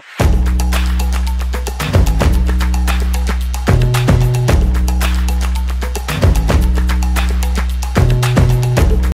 out.